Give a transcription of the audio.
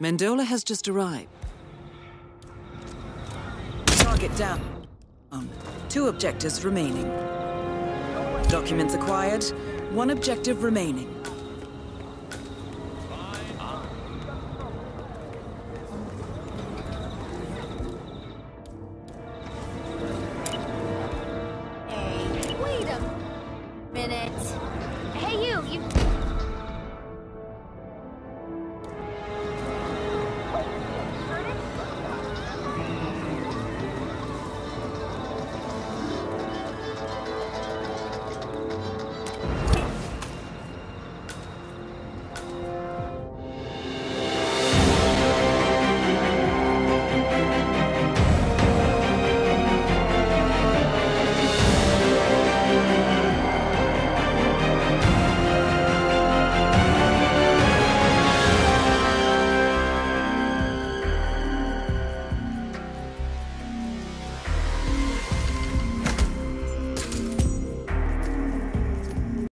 Mendola has just arrived. Target down. Um, two objectives remaining. Documents acquired. One objective remaining.